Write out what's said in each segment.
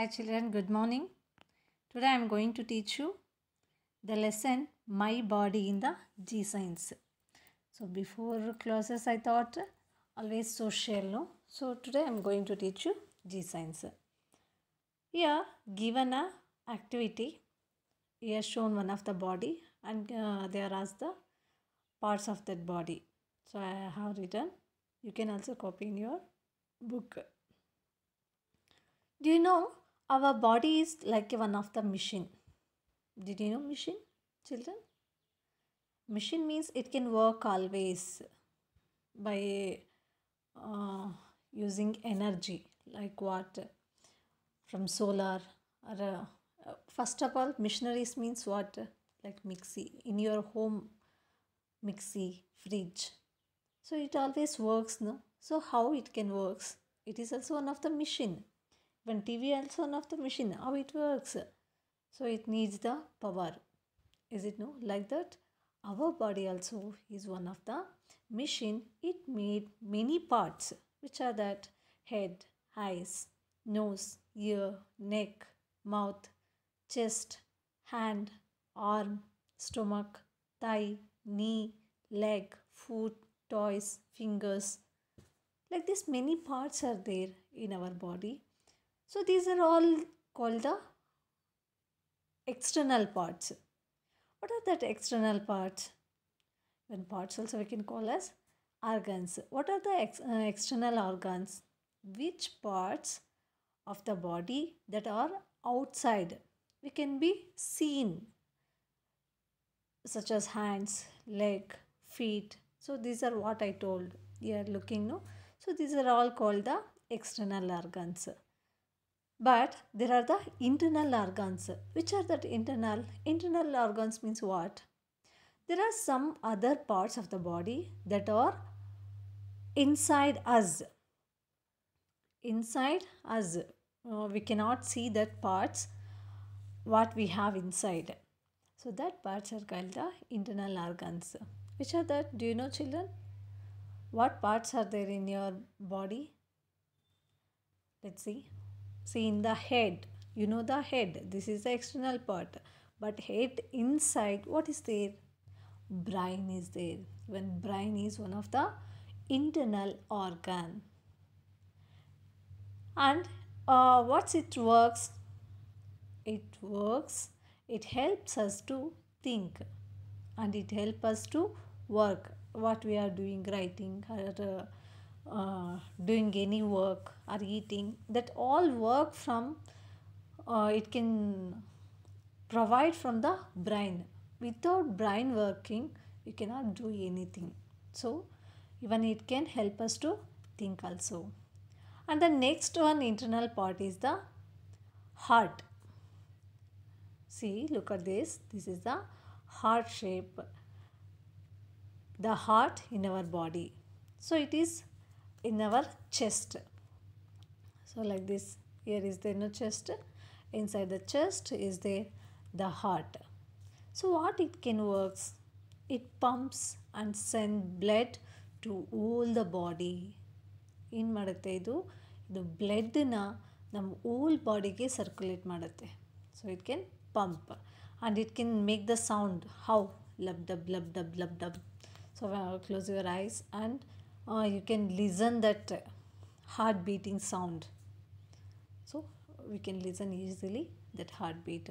Hi children, good morning. Today I am going to teach you the lesson My Body in the G Science. So before classes I thought always social, no? So today I am going to teach you G Science. Here given a activity, he has shown one of the body and uh, there are the parts of that body. So I have written, you can also copy in your book. Do you know our body is like one of the machine? Did you know machine, children? Machine means it can work always by uh, using energy like what? From solar or uh, first of all missionaries means what? Like mixie in your home mixie fridge. So it always works no? So how it can works? It is also one of the machine when tv also one of the machine. How it works? So it needs the power. Is it no? Like that our body also is one of the machine. It made many parts which are that head eyes nose ear neck mouth chest hand arm stomach thigh knee leg foot toys fingers. Like this many parts are there in our body so these are all called the external parts. What are that external parts? When parts also we can call as organs. What are the ex- uh, external organs? Which parts of the body that are outside? We can be seen such as hands leg feet. So these are what i told. You are looking no? So these are all called the external organs but there are the internal organs. Which are that internal? Internal organs means what? There are some other parts of the body that are inside us. Inside us. Uh, we cannot see that parts what we have inside. So that parts are called the internal organs. Which are that? Do you know children? What parts are there in your body? Let's see see in the head you know the head this is the external part but head inside what is there? Brain is there when brain is one of the internal organ. And uh, what's it works? It works it helps us to think and it helps us to work. What we are doing writing or uh, uh, doing any work or eating that all work from uh, it can provide from the brain without brain working we cannot do anything. So even it can help us to think also. And the next one internal part is the heart. See look at this. This is the heart shape. The heart in our body. So it is in our chest so like this here is the inner chest inside the chest is there the heart so what it can works it pumps and send blood to all the body ಏನು ಮಾಡುತ್ತೆ ಇದು ಇದು ಬ್ಲಡ್ನ ನಮ್ಮ ಓಲ್ ಬಾಡಿಗೆ circulate ಮಾಡುತ್ತೆ so it can pump and it can make the sound how ಲಬ್ dub ಲಬ್ dub ಲಬ್ dub so close your eyes and uh, you can listen that heart beating sound. So we can listen easily that heartbeat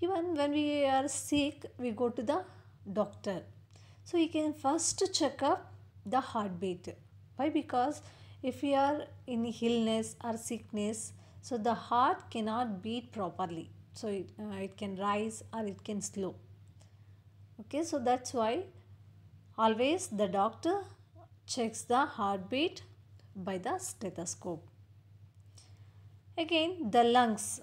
even when we are sick we go to the doctor. So he can first check up the heartbeat. Why? Because if we are in illness or sickness so the heart cannot beat properly. So it, uh, it can rise or it can slow. Okay so that's why always the doctor checks the heartbeat by the stethoscope. Again the lungs.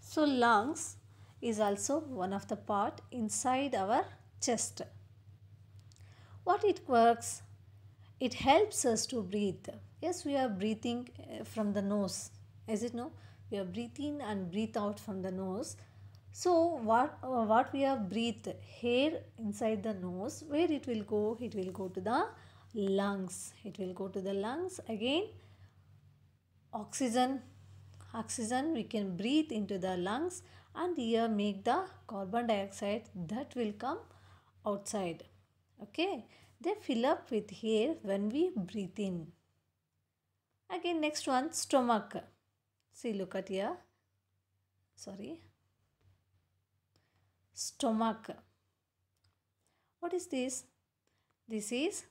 So lungs is also one of the part inside our chest. What it works it helps us to breathe. Yes we are breathing uh, from the nose. Is it no? We are breathing and breathe out from the nose. So what uh, what we have breathed here inside the nose where it will go? It will go to the lungs. It will go to the lungs. Again oxygen oxygen we can breathe into the lungs and here make the carbon dioxide that will come outside. Okay? They fill up with air when we breathe in. Again next one stomach. See look at here. Sorry. Stomach. What is this? This is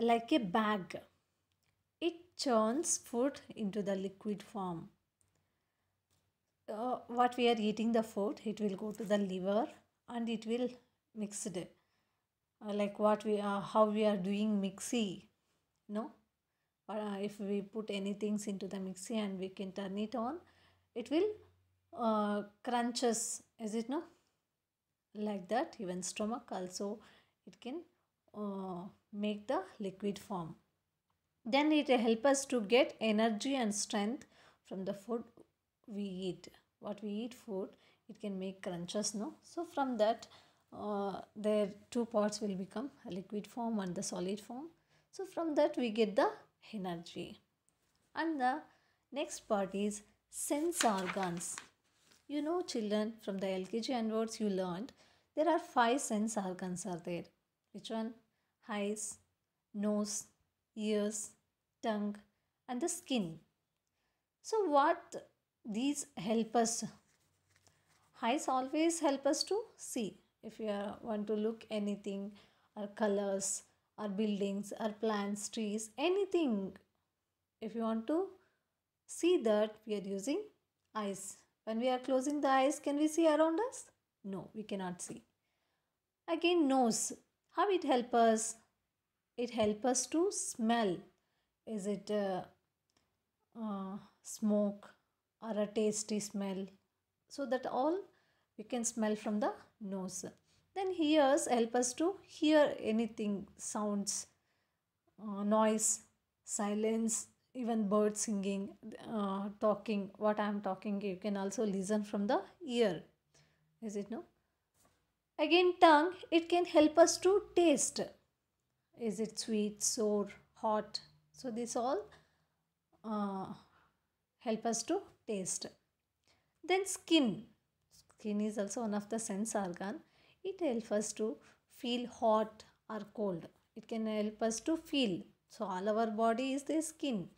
like a bag. It churns food into the liquid form. Uh, what we are eating the food it will go to the liver and it will mix it uh, like what we are how we are doing mixie no uh, if we put any things into the mixie and we can turn it on it will uh, crunches is it no? Like that even stomach also it can uh, make the liquid form. Then it help us to get energy and strength from the food we eat. What we eat food it can make crunches no? So from that uh, their two parts will become liquid form and the solid form. So from that we get the energy. And the next part is sense organs. You know children from the lkg onwards you learned there are five sense organs are there. Which one eyes nose ears tongue and the skin. So what these help us? Eyes always help us to see. If you want to look anything or colors or buildings or plants trees anything if you want to see that we are using eyes. When we are closing the eyes can we see around us? No we cannot see. Again nose. How it help us it help us to smell. Is it uh, uh, smoke or a tasty smell? So that all we can smell from the nose. Then ears help us to hear anything sounds uh, noise silence even birds singing uh, talking. What i am talking you can also listen from the ear. Is it no? Again tongue it can help us to taste is it sweet sour hot? So this all uh, help us to taste. Then skin. Skin is also one of the sense organ. It helps us to feel hot or cold. It can help us to feel. So all our body is the skin.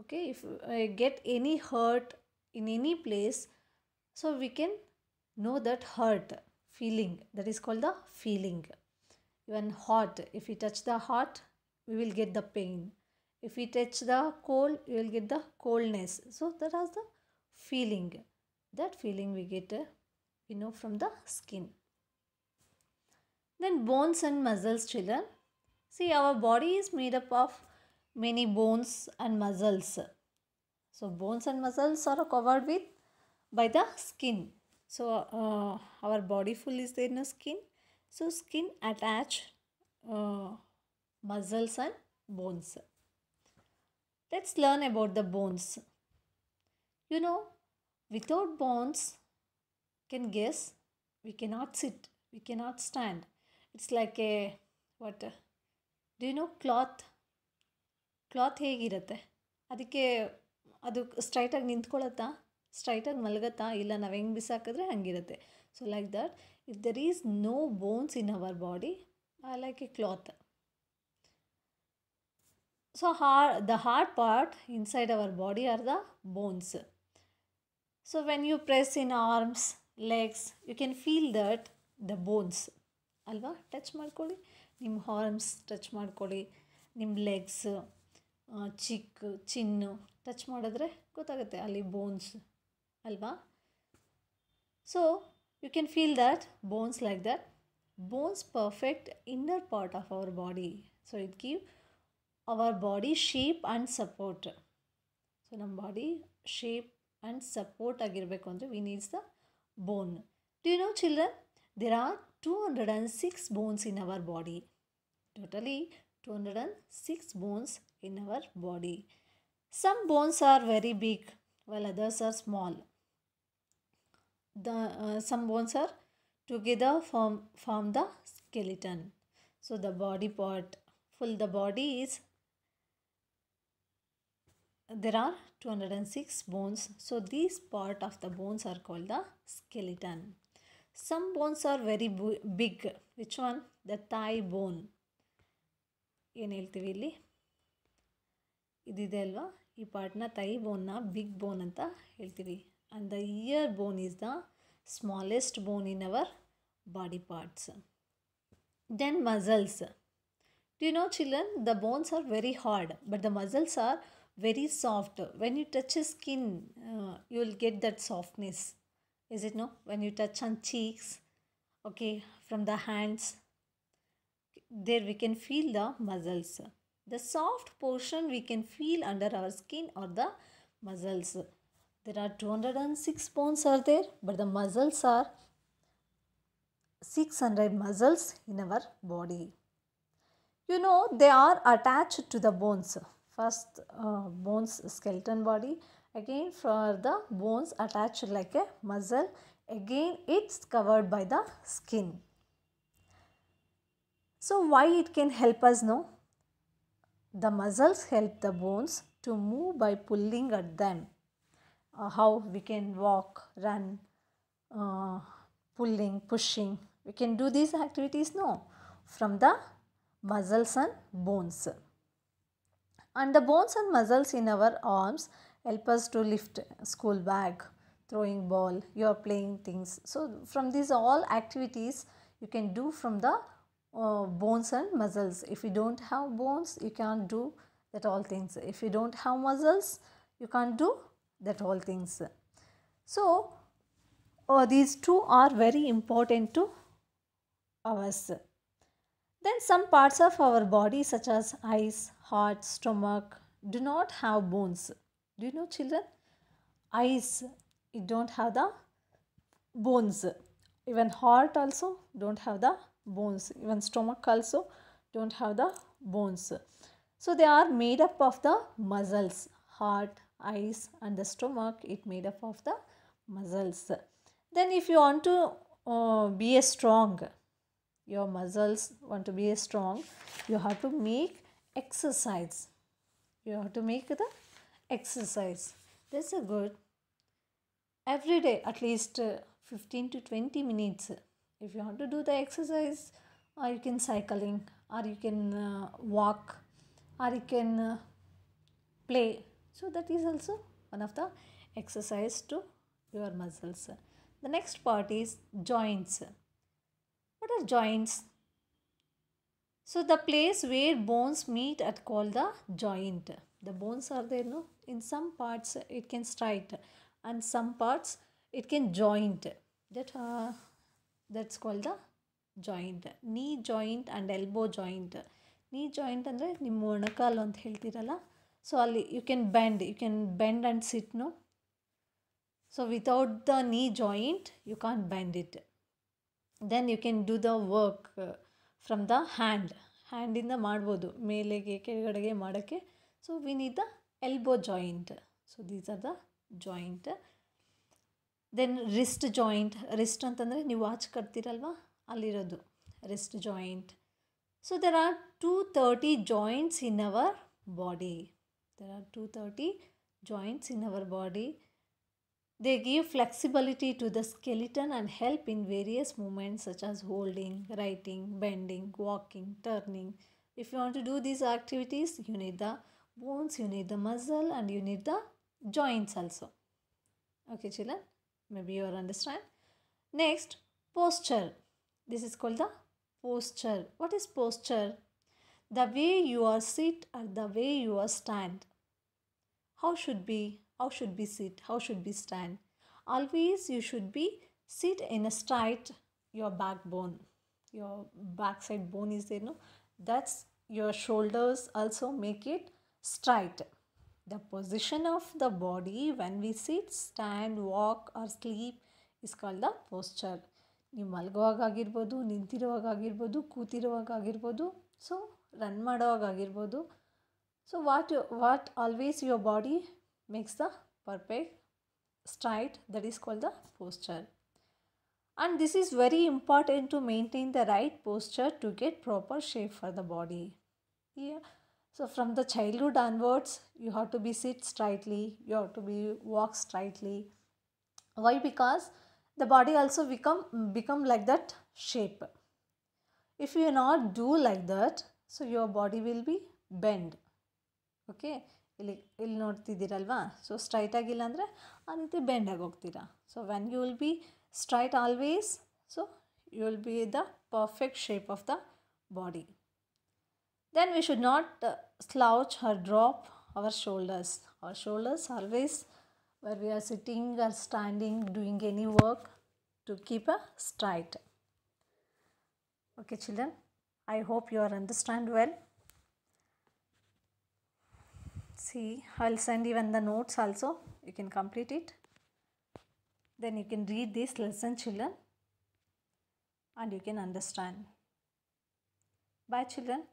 Okay if i get any hurt in any place so we can know that hurt feeling. That is called the feeling even hot if we touch the hot we will get the pain. If we touch the cold you will get the coldness. So that is the feeling. That feeling we get uh, we know from the skin. Then bones and muscles children. See our body is made up of many bones and muscles. So bones and muscles are covered with by the skin. So uh, our body full is there in the skin so skin attach muscles and bones let's learn about the bones you know without bones can guess we can not sit we can not stand it's like a what do you know cloth cloth ಹೇಗಿರುತ್ತೆ? ಅದಕ್ಕೆ, ಅದು ಸ್ಟ್ರೈಟಾಗಿ ನಿಂತ್ಕೊಳತ್ತಾ? ಸ್ಟ್ರೈಟಾಗಿ ಮಲಗತ್ತಾ? ಇಲ್ಲ, ನಾವು ಹೆಂಗೆ ಬಿಸಾಕಿದ್ರೆ ಹಂಗಿರುತ್ತೆ. So like that, if there is no bones in our body, uh, like a cloth. So hard, the hard part inside our body are the bones. So when you press in arms, legs, you can feel that the bones. ಅಲ್ವಾ touch ಮಾಡ್ಕೊಳ್ಳಿ ನಿಮ್ಮ harms touch ಮಾಡ್ಕೊಳ್ಳಿ ನಿಮ್ಮ legs ಚಿಕ್ ಚಿನ್ನು touch ಮಾಡಿದ್ರೆ ಗೊತ್ತಾಗುತ್ತೆ ಅಲ್ಲಿ bones. Alva. So you can feel that bones like that bones perfect inner part of our body so it give our body shape and support so ನಮ್ಮ body shape and support ಆಗಿರಬೇಕು ಅಂದರೆ V needs the bone do you no children there are two hundred and six bones in our body totally 206 bones in our body. Some bones are very big while others are small. The, uh, some bones are together form, form the skeleton. So the body part, full the body is there are 206 bones. So these part of the bones are called the skeleton. Some bones are very big. Which one? The thigh bone. ಏನು ಹೇಳ್ತೀವಿ ಇಲ್ಲಿ ಇದಿದೆ ಅಲ್ವಾ ಈ ಪಾರ್ಟ್ನ ತೈ ಬೋನ್ನ big ಬೋನ್ ಅಂತ ಹೇಳ್ತೀವಿ and the ear bone is the smallest bone in our body parts. Then muscles. Do you know children, the bones are very hard but the muscles are very soft. When you touch skin, uh, you will get that softness. Is it no? When you touch on cheeks, okay, from the hands, there we can feel the muscles. The soft portion we can feel under our skin or the muscles. There are 206 bones are there, but the muscles are 600 muscles in our body. You know, they are attached to the bones. First, uh, bones, skeleton body. Again, for the bones attached like a muscle. Again, it's covered by the skin. So, why it can help us know? The muscles help the bones to move by pulling at them. Uh, how we can walk, run, uh, pulling, pushing. We can do these activities? No. From the muscles and bones. And the bones and muscles in our arms help us to lift school bag, throwing ball, you are playing things. So from these all activities you can do from the uh, bones and muscles. If you don't have bones, you can't do that all things. If you don't have muscles, you can't do that all things. So uh, these two are very important to us. Then some parts of our body such as eyes, heart, stomach do not have bones. Do you know children? Eyes, it don't have the bones. Even heart also don't have the bones. Even stomach also don't have the bones. So they are made up of the muscles. Heart, eyes and the stomach it made up of the muscles. Then if you want to uh, be a strong, your muscles want to be a strong you have to make exercise. You have to make the exercise. That's a good. Every day at least uh, 15 to 20 minutes. If you want to do the exercise or you can cycling or you can uh, walk or you can uh, play so that is also one of the exercise to your muscles the next part is joints what are joints? So the place where bones meet are called the joint. The bones are there, no? In some parts it can strike, and some parts it can joint. That uh, that's called the joint. Knee joint and elbow joint. knee joint ಅಂದರೆ ನಿಮ್ಮ ಮೊಣಕಾಲು ಅಂತ ಹೇಳ್ತೀರಲ್ಲ so ಅಲ್ಲಿ you can bend you can bend and ಸಿಟ್ನು so without the knee joint you can bend it then you can do the work from the hand ಹ್ಯಾಂಡಿಂದ ಮಾಡ್ಬೋದು, ಮೇಲೆಗೆ, ಕೆಳಗಡೆಗೆ ಮಾಡೋಕ್ಕೆ. So we need the elbow joint so these are the joint then wrist joint wrist ಅಂತಂದರೆ ನೀವು watch ಕಟ್ತೀರಲ್ವ? ಅಲ್ಲಿರೋದು. Wrist joint so there are two thirty joints in our body There are 230 joints in our body. They give flexibility to the skeleton and help in various movements such as holding, writing, bending, walking, turning. If you want to do these activities, you need the bones, you need the muscle and you need the joints also. Okay children, maybe you are understand. Next, posture. This is called the posture. What is posture? The way you are sit or the way you are stand. How should be how should be sit how should be stand always you should be sit in a straight your backbone your backside bone is there no that's your shoulders also make it straight the position of the body when we sit stand walk or sleep is called the posture ನೀವು ಮಲಗುವಾಗ ಆಗಿರ್ಬೋದು ನಿಂತಿರುವಾಗ ಆಗಿರ್ಬೋದು ಕೂತಿರುವಾಗ ಆಗಿರ್ಬೋದು so run ಮಾಡೋವಾಗ ಆಗಿರ್ಬೋದು so what what always your body makes the perfect straight that is called the posture and this is very important to maintain the right posture to get proper shape for the body yeah So from the childhood onwards, you have to be sit straightly, you have to be walk straightly. Why? Because the body also become become like that shape. If you not do like that, so your body will be bend okay ಇಲ್ಲಿ ಇಲ್ಲಿ ನೋಡ್ತಿದ್ದೀರಲ್ವಾ? So straight ಆಗಿಲ್ಲ ಅಂದರೆ ಆ ರೀತಿ ಬೆಂಡಾಗಿ ಹೋಗ್ತೀರಾ. So when you will be straight always so you will be the perfect shape of the body then we should not slouch her drop our shoulders our shoulders always where we are sitting or standing doing any work to keep a straight okay children i hope you are understand well. See i'll send even the notes also. You can complete it. Then you can read this lesson children and you can understand. Bye children